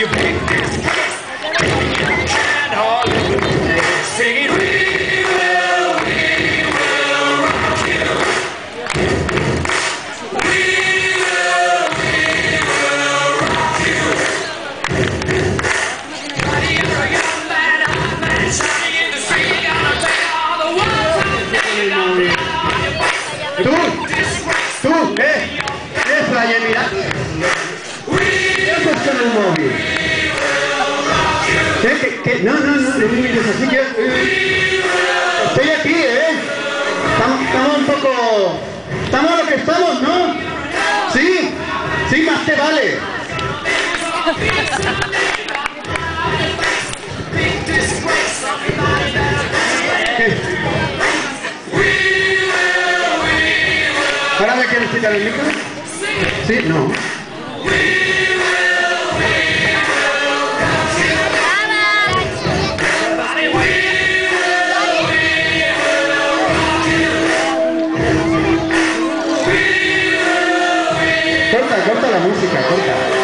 You back. Tú, eh, eh, Flyer, mira. ¿Qué haces con el móvil? ¿Qué, qué? No, no, no, no me mires así que... eh, estoy aquí, ¿eh? Estamos, estamos un poco... Estamos lo que estamos, ¿no? Sí, sí, más te vale. ¿Ahora me quieres quitar el micro? Sí, no. Corta, corta la música, corta.